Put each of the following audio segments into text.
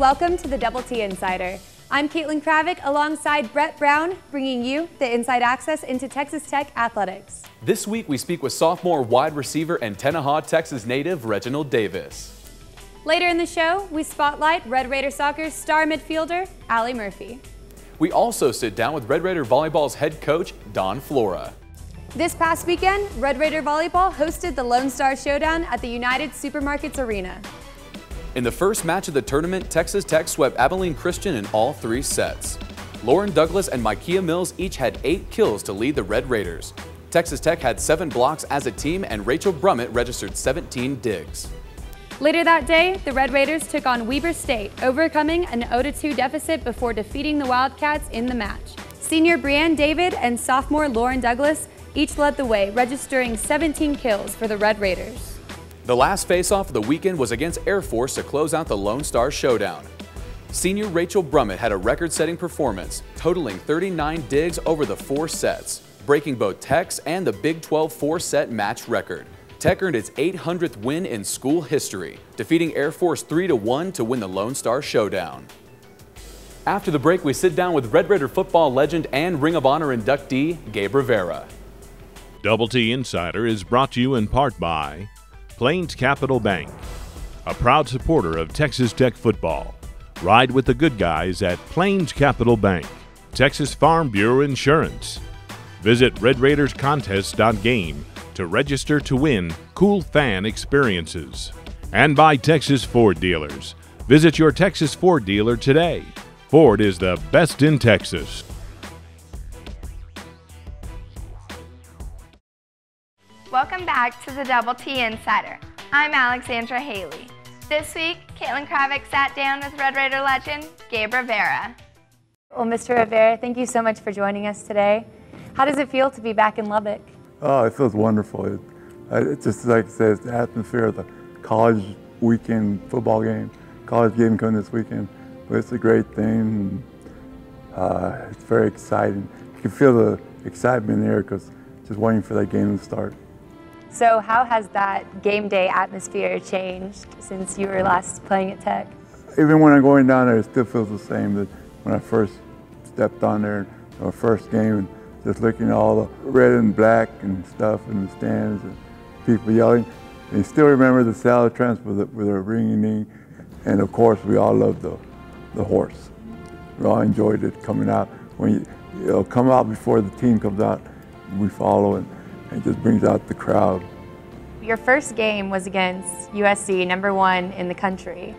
Welcome to the Double T Insider. I'm Caitlin Kravick alongside Brett Brown, bringing you the inside access into Texas Tech athletics. This week we speak with sophomore wide receiver and Tenaha, Texas native Reginald Davis. Later in the show, we spotlight Red Raider Soccer's star midfielder, Alli Murphy. We also sit down with Red Raider Volleyball's head coach, Don Flora. This past weekend, Red Raider Volleyball hosted the Lone Star Showdown at the United Supermarkets Arena. In the first match of the tournament, Texas Tech swept Abilene Christian in all three sets. Lauren Douglas and Micaiah Mills each had eight kills to lead the Red Raiders. Texas Tech had seven blocks as a team and Rachel Brummett registered 17 digs. Later that day, the Red Raiders took on Weber State, overcoming an 0-2 deficit before defeating the Wildcats in the match. Senior Brianne David and sophomore Lauren Douglas each led the way, registering 17 kills for the Red Raiders. The last face-off of the weekend was against Air Force to close out the Lone Star Showdown. Senior Rachel Brummett had a record-setting performance, totaling 39 digs over the four sets, breaking both Tech's and the Big 12 four-set match record. Tech earned its 800th win in school history, defeating Air Force 3-1 to win the Lone Star Showdown. After the break, we sit down with Red Raider football legend and Ring of Honor inductee, Gabe Rivera. Double T Insider is brought to you in part by Plains Capital Bank, a proud supporter of Texas Tech football. Ride with the good guys at Plains Capital Bank, Texas Farm Bureau Insurance. Visit RedRaidersContest.game to register to win cool fan experiences. And by Texas Ford Dealers. Visit your Texas Ford dealer today. Ford is the best in Texas. Welcome back to the Double T Insider. I'm Alexandra Haley. This week, Caitlin Kravick sat down with Red Raider legend Gabe Rivera. Well, Mr. Rivera, thank you so much for joining us today. How does it feel to be back in Lubbock? Oh, it feels wonderful. It, it's just like I said, the atmosphere of the college weekend football game, college game coming this weekend. But it's a great thing. Uh, it's very exciting. You can feel the excitement in the air because just waiting for that game to start. So how has that game day atmosphere changed since you were last playing at Tech? Even when I'm going down there, it still feels the same that when I first stepped on there, our first game, and just looking at all the red and black and stuff in the stands and people yelling. You still remember the Saddle Tramps with with a ringing, and of course we all loved the, the horse. We all enjoyed it coming out. When you, come out before the team comes out, we follow it. It just brings out the crowd. Your first game was against USC, number one in the country.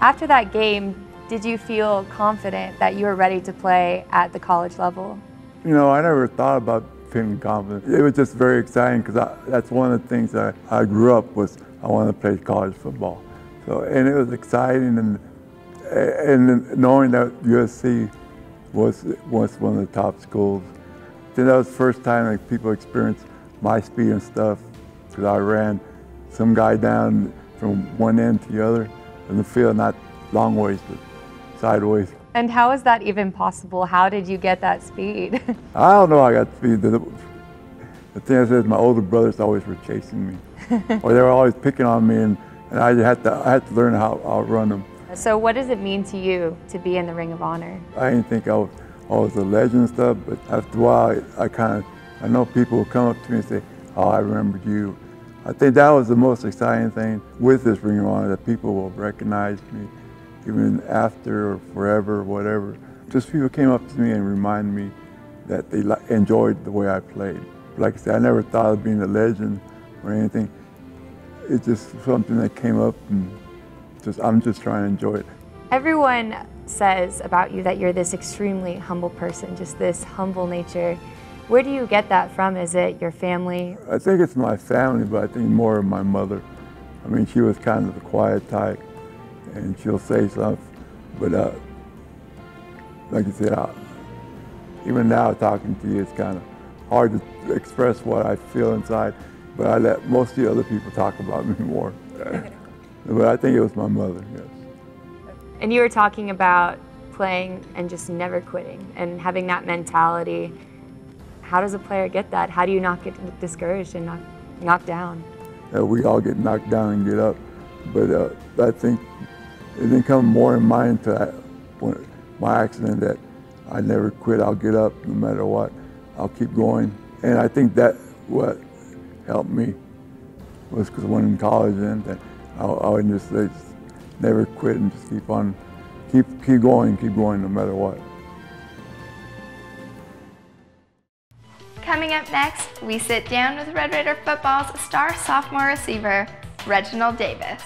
After that game, did you feel confident that you were ready to play at the college level? You know, I never thought about feeling confident. It was just very exciting because that's one of the things that I grew up was I wanted to play college football. So, and it was exciting and and knowing that USC was was one of the top schools then that was the first time like people experienced my speed and stuff because I ran some guy down from one end to the other in the field, not long ways, but sideways. And how is that even possible? How did you get that speed? I don't know I got speed. The, the thing is, my older brothers always were chasing me, or they were always picking on me, and, and I had to I had to learn how to outrun them. So, what does it mean to you to be in the Ring of Honor? I didn't think I was Oh, I was a legend stuff, but after a while, I, kind of, I know people will come up to me and say, oh, I remember you. I think that was the most exciting thing with this Ring of Honor, that people will recognize me even after or forever or whatever. Just people came up to me and reminded me that they enjoyed the way I played. Like I said, I never thought of being a legend or anything. It's just something that came up and just I'm just trying to enjoy it. Everyone says about you that you're this extremely humble person, just this humble nature. Where do you get that from? Is it your family? I think it's my family, but I think more of my mother. I mean, she was kind of the quiet type, and she'll say something, but uh, like I said, I, even now talking to you, it's kind of hard to express what I feel inside, but I let most of the other people talk about me more. but I think it was my mother, yes. And you were talking about playing and just never quitting and having that mentality. How does a player get that? How do you not get discouraged and knock, knocked down? Uh, we all get knocked down and get up, but uh, I think it didn't come more in mind to that, when, my accident that I never quit. I'll get up no matter what. I'll keep going. And I think that what helped me was because when in college and that I, I would just never quit and just keep on, keep keep going, keep going no matter what. Coming up next, we sit down with Red Raider football's star sophomore receiver, Reginald Davis.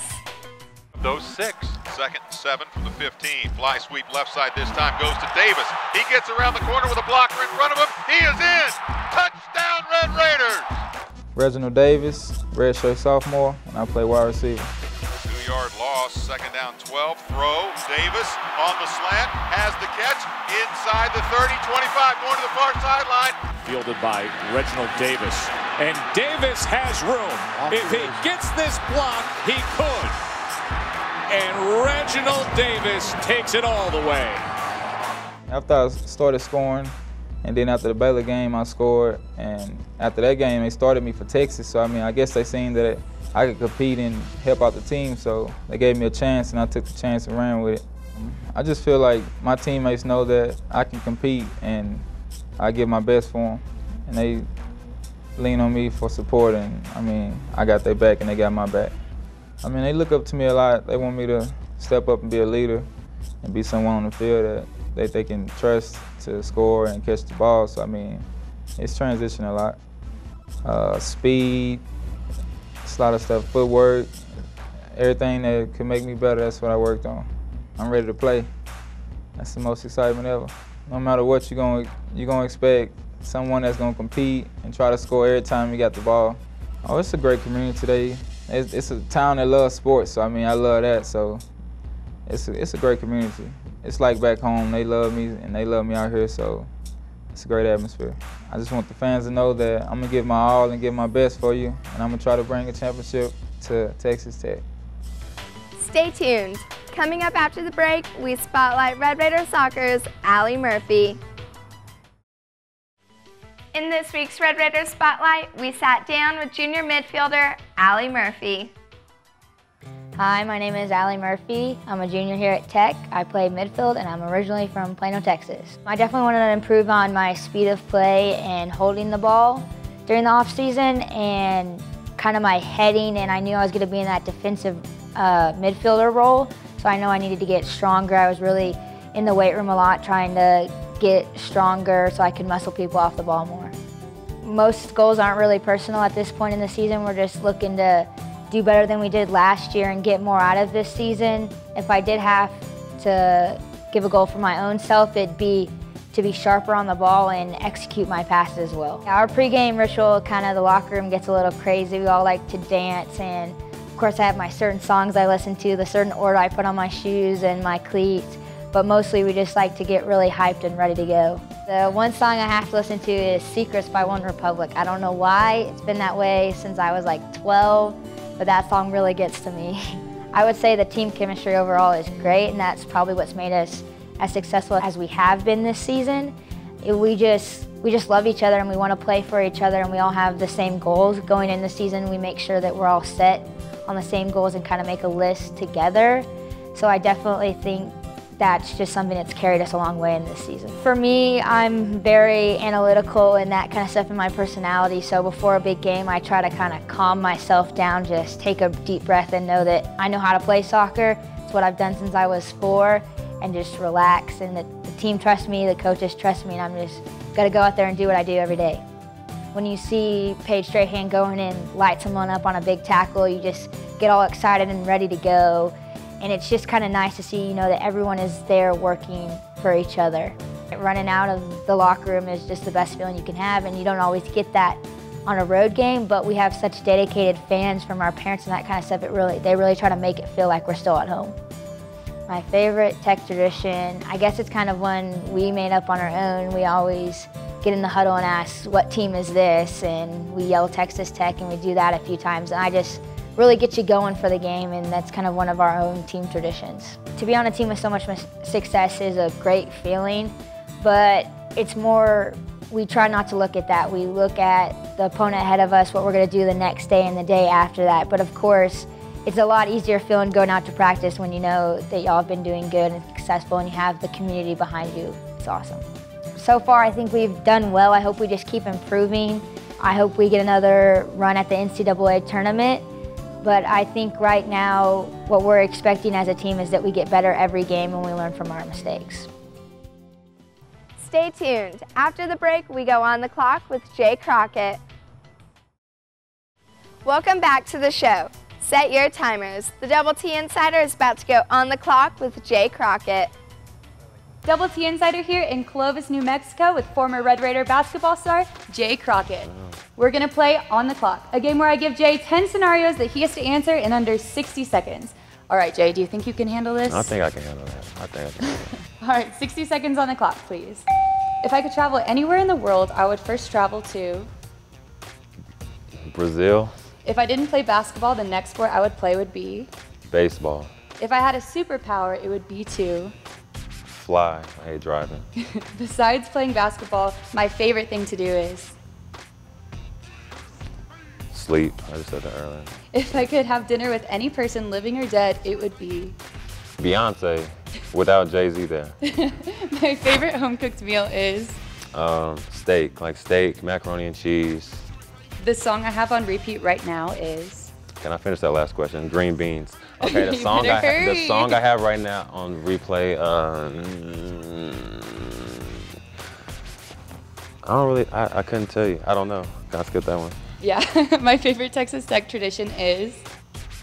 Those six. Second and seven from the 15. Fly sweep left side this time goes to Davis. He gets around the corner with a blocker in front of him. He is in. Touchdown, Red Raiders. Reginald Davis, redshirt sophomore, and I play wide receiver. Two second down 12. Throw. Davis on the slant, has the catch inside the 30, 25, going to the far sideline. Fielded by Reginald Davis. And Davis has room. If he gets this block, he could. And Reginald Davis takes it all the way. After I started scoring, and then after the Baylor game, I scored. And after that game, they started me for Texas. So, I mean, I guess they seen that I could compete and help out the team. So they gave me a chance, and I took the chance and ran with it. I just feel like my teammates know that I can compete, and I give my best for them. And they lean on me for support, and I mean, I got their back, and they got my back. I mean, they look up to me a lot. They want me to step up and be a leader and be someone on the field that they, they can trust to score and catch the ball. So, I mean, it's transition a lot. Uh, speed, a lot of stuff, footwork, everything that could make me better, that's what I worked on. I'm ready to play. That's the most excitement ever. No matter what you're going you're gonna expect someone that's gonna compete and try to score every time you got the ball. Oh, it's a great community today it's, it's, a town that loves sports, so I mean, I love that. So it's a, it's a great community. It's like back home. They love me, and they love me out here, so it's a great atmosphere. I just want the fans to know that I'm gonna give my all and give my best for you, and I'm gonna try to bring a championship to Texas Tech. Stay tuned. Coming up after the break, we spotlight Red Raider Soccer's Alli Murphy. In this week's Red Raiders Spotlight, we sat down with junior midfielder Alli Murphy. Hi, my name is Alli Murphy. I'm a junior here at Tech. I play midfield and I'm originally from Plano, Texas. I definitely wanted to improve on my speed of play and holding the ball during the off season and kind of my heading and I knew I was going to be in that defensive uh, midfielder role. So I know I needed to get stronger. I was really in the weight room a lot trying to get stronger so I can muscle people off the ball more. Most goals aren't really personal at this point in the season. We're just looking to do better than we did last year and get more out of this season. If I did have to give a goal for my own self, it'd be to be sharper on the ball and execute my passes as well. Our pregame ritual, kind of the locker room gets a little crazy. We all like to dance and of course I have my certain songs I listen to, the certain order I put on my shoes and my cleats but mostly we just like to get really hyped and ready to go. The one song I have to listen to is Secrets by OneRepublic. I don't know why, it's been that way since I was like 12, but that song really gets to me. I would say the team chemistry overall is great, and that's probably what's made us as successful as we have been this season. We just, we just love each other and we want to play for each other and we all have the same goals. Going in the season, we make sure that we're all set on the same goals and kind of make a list together. So I definitely think that's just something that's carried us a long way in this season. For me, I'm very analytical and that kind of stuff in my personality, so before a big game, I try to kind of calm myself down, just take a deep breath and know that I know how to play soccer. It's what I've done since I was four, and just relax. And the, the team trusts me, the coaches trust me, and I'm just got to go out there and do what I do every day. When you see Paige Strahan going and light someone up on a big tackle, you just get all excited and ready to go and it's just kind of nice to see, you know, that everyone is there working for each other. Running out of the locker room is just the best feeling you can have, and you don't always get that on a road game, but we have such dedicated fans from our parents and that kind of stuff. It really, they really try to make it feel like we're still at home. My favorite tech tradition, I guess it's kind of one we made up on our own. We always get in the huddle and ask, what team is this? And we yell Texas Tech and we do that a few times. And I just really get you going for the game, and that's kind of one of our own team traditions. To be on a team with so much success is a great feeling, but it's more, we try not to look at that. We look at the opponent ahead of us, what we're going to do the next day and the day after that. But of course, it's a lot easier feeling going out to practice when you know that y'all have been doing good and successful and you have the community behind you. It's awesome. So far, I think we've done well. I hope we just keep improving. I hope we get another run at the NCAA tournament. But I think right now, what we're expecting as a team is that we get better every game and we learn from our mistakes. Stay tuned. After the break, we go on the clock with Jaye Crockett. Welcome back to the show. Set your timers. The Double T Insider is about to go on the clock with Jaye Crockett. Double T Insider here in Clovis, New Mexico with former Red Raider basketball star Jaye Crockett. We're going to play On the Clock, a game where I give Jaye 10 scenarios that he has to answer in under 60 seconds. All right, Jaye, do you think you can handle this? I think I can handle that. I think I can handle All right, 60 seconds on the clock, please. If I could travel anywhere in the world, I would first travel to. Brazil, If I didn't play basketball, the next sport I would play would be. baseball, If I had a superpower, it would be to. Fly. I hate driving. Besides playing basketball, my favorite thing to do is. Sleep. I just said that earlier. If I could have dinner with any person, living or dead, it would be. Beyonce, without Jay Z there. my favorite home cooked meal is. Um, steak, like steak, macaroni and cheese. The song I have on repeat right now is. Can I finish that last question? Green beans. Okay, the song I ha- the song I have right now on replay. Uh, I don't really. I, I couldn't tell you. I don't know. Gotta skip that one. Yeah, my favorite Texas Tech tradition is.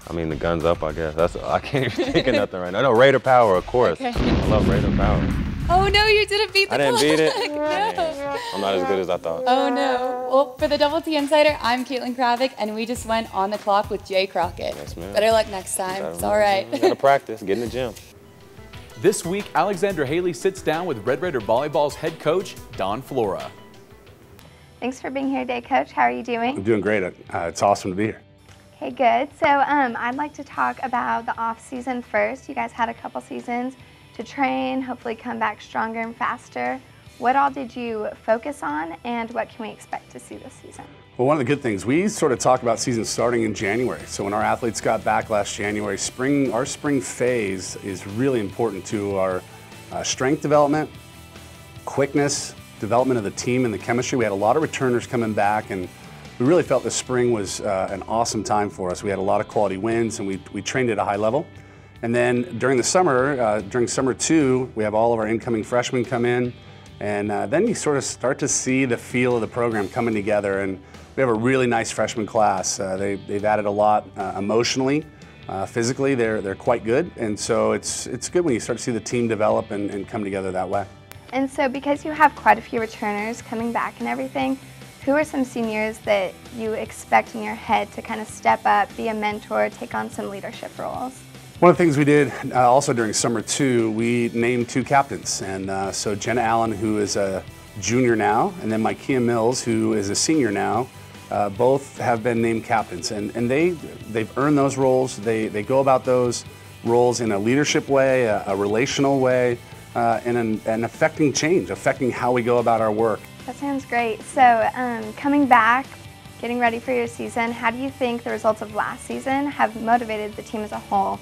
I mean, the guns up. I guess that's. I can't even think of nothing right now. No, Raider Power, of course. Okay. I love Raider Power. Oh no, you didn't beat the I didn't beat it. no. I'm not as good as I thought. Oh no. Well, for the Double T Insider, I'm Caitlin Kravick, and we just went on the clock with Jaye Crockett. Yes, ma'am. Better luck next time. It's all right. Gotta practice. Get in the gym. This week, Alexandra Haley sits down with Red Raider Volleyball's head coach, Don Flora. Thanks for being here today, Coach. How are you doing? I'm doing great. Uh, it's awesome to be here. Okay, good. So um, I'd like to talk about the off season first. You guys had a couple seasons to train, hopefully come back stronger and faster. What all did you focus on, and what can we expect to see this season? Well, one of the good things, we sort of talk about season starting in January. So when our athletes got back last January, spring, our spring phase is really important to our uh, strength development, quickness, development of the team and the chemistry. We had a lot of returners coming back, and we really felt the spring was uh, an awesome time for us. We had a lot of quality wins, and we, we trained at a high level. And then during the summer, uh, during summer two, we have all of our incoming freshmen come in, and uh, then you sort of start to see the feel of the program coming together. And we have a really nice freshman class. Uh, they, they've added a lot uh, emotionally, uh, physically. They're they're quite good, and so it's it's good when you start to see the team develop and, and come together that way. And so, because you have quite a few returners coming back and everything, who are some seniors that you expect in your head to kind of step up, be a mentor, take on some leadership roles? One of the things we did uh, also during summer two, we named two captains. And uh, so Jenna Allen, who is a junior now, and then Micaiah Mills, who is a senior now, uh, both have been named captains. And, and they, they've earned those roles. They, they go about those roles in a leadership way, a, a relational way, uh, and an, an affecting change, affecting how we go about our work. That sounds great. So, um, coming back, getting ready for your season, how do you think the results of last season have motivated the team as a whole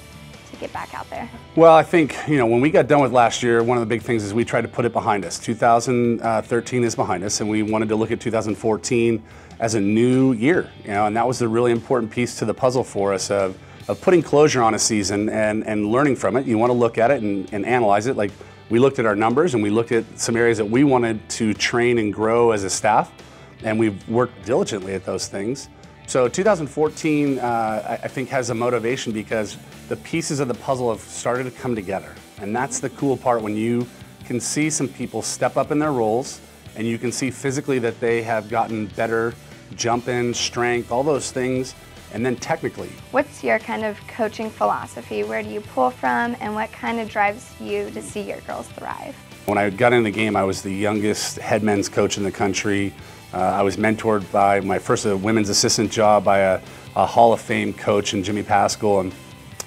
to get back out there? Well, I think, you know, when we got done with last year, one of the big things is we tried to put it behind us. 2013 is behind us, and we wanted to look at 2014 as a new year, you know, and that was the really important piece to the puzzle for us of, of putting closure on a season and, and learning from it. You want to look at it and, and analyze it. Like we looked at our numbers and we looked at some areas that we wanted to train and grow as a staff, and we've worked diligently at those things. So 2014, uh, I I think, has a motivation because the pieces of the puzzle have started to come together. And that's the cool part when you can see some people step up in their roles and you can see physically that they have gotten better, jump in, strength, all those things. And then technically, What's your kind of coaching philosophy? Where do you pull from, and what kind of drives you to see your girls thrive? When I got in the game, I was the youngest head men's coach in the country. Uh, I was mentored by my first uh, women's assistant job by a, a Hall of Fame coach and Jimmy Pascal, and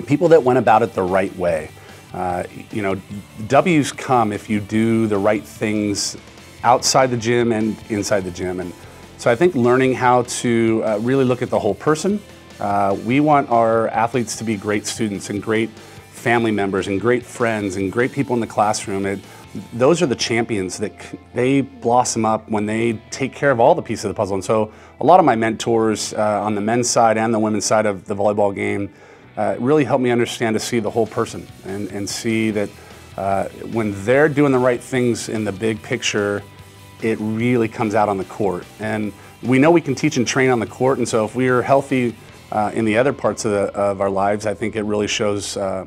people that went about it the right way. Uh, you know, W's come if you do the right things outside the gym and inside the gym. And so I think learning how to uh, really look at the whole person, Uh, we want our athletes to be great students and great family members and great friends and great people in the classroom. It, those are the champions that they blossom up when they take care of all the pieces of the puzzle. And so a lot of my mentors uh, on the men's side and the women's side of the volleyball game uh, really helped me understand to see the whole person and, and see that uh, when they're doing the right things in the big picture, it really comes out on the court. And we know we can teach and train on the court, and so if we are healthy uh, in the other parts of, the, of, our lives, I think it really shows uh,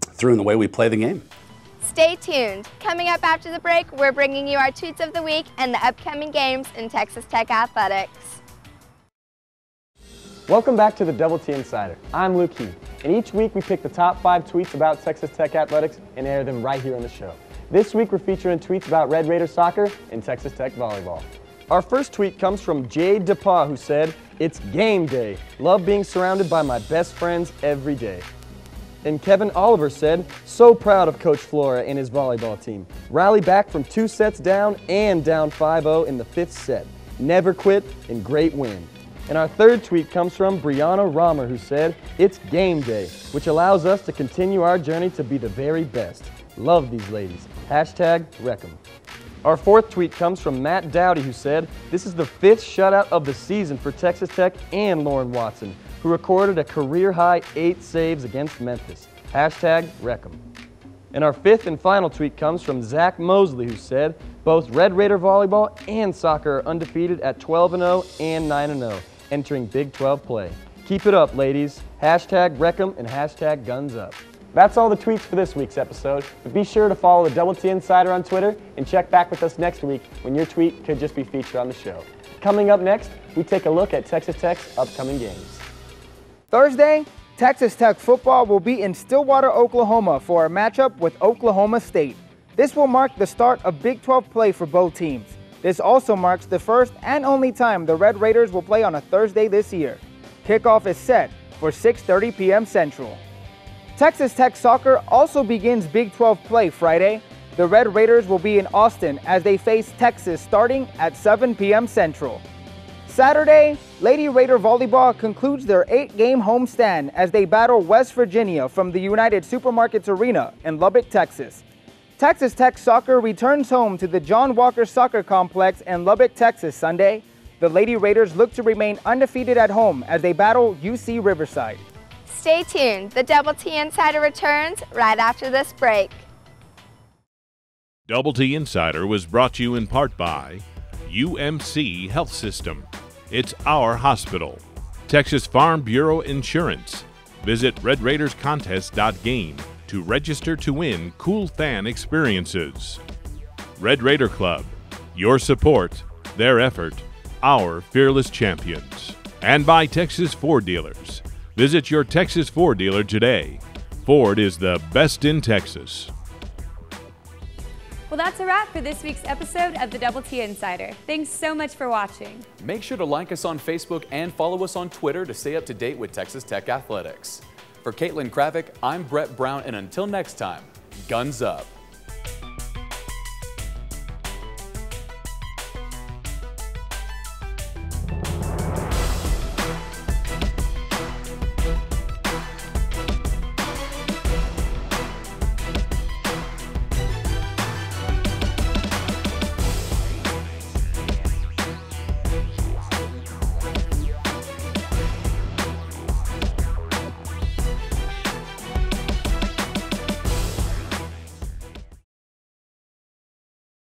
through in the way we play the game. Stay tuned. Coming up after the break, we're bringing you our tweets of the week and the upcoming games in Texas Tech Athletics. Welcome back to the Double T Insider. I'm Luke Heath, and each week we pick the top five tweets about Texas Tech Athletics and air them right here on the show. This week we're featuring tweets about Red Raider soccer and Texas Tech volleyball. Our first tweet comes from Jade DePaw who said, It's game day. Love being surrounded by my best friends every day. And Kevin Oliver said, so proud of Coach Flora and his volleyball team. Rally back from two sets down and down 5-0 in the fifth set. Never quit and great win. And our third tweet comes from Brianna Romer who said, it's game day, which allows us to continue our journey to be the very best. Love these ladies. Hashtag WreckEm. Our fourth tweet comes from Matt Dowdy who said, this is the fifth shutout of the season for Texas Tech and Lauren Watson who recorded a career-high eight saves against Memphis. Hashtag WreckEm. And our fifth and final tweet comes from Zach Mosley, who said, both Red Raider volleyball and soccer are undefeated at 12-0 and 9-0, entering Big 12 play. Keep it up, ladies. Hashtag WreckEm and hashtag Guns Up. That's all the tweets for this week's episode, but be sure to follow the Double T Insider on Twitter and check back with us next week when your tweet could just be featured on the show. Coming up next, we take a look at Texas Tech's upcoming games. Thursday, Texas Tech football will be in Stillwater, Oklahoma for a matchup with Oklahoma State. This will mark the start of Big 12 play for both teams. This also marks the first and only time the Red Raiders will play on a Thursday this year. Kickoff is set for 6.30 p.m. Central. Texas Tech soccer also begins Big 12 play Friday. The Red Raiders will be in Austin as they face Texas starting at 7 p.m. Central. Saturday, Lady Raider Volleyball concludes their eight-game homestand as they battle West Virginia from the United Supermarkets Arena in Lubbock, Texas. Texas Tech Soccer returns home to the John Walker Soccer Complex in Lubbock, Texas Sunday. The Lady Raiders look to remain undefeated at home as they battle UC Riverside. Stay tuned. The Double T Insider returns right after this break. Double T Insider was brought to you in part by UMC Health System. It's our hospital. Texas Farm Bureau Insurance. Visit RedRaidersContest.game to register to win cool fan experiences. Red Raider Club. Your support, their effort, our fearless champions. And by Texas Ford Dealers. Visit your Texas Ford dealer today. Ford is the best in Texas. Well, that's a wrap for this week's episode of the Double T Insider. Thanks so much for watching. Make sure to like us on Facebook and follow us on Twitter to stay up to date with Texas Tech Athletics. For Caitlin Kravik, I'm Brett Brown, and until next time, guns up.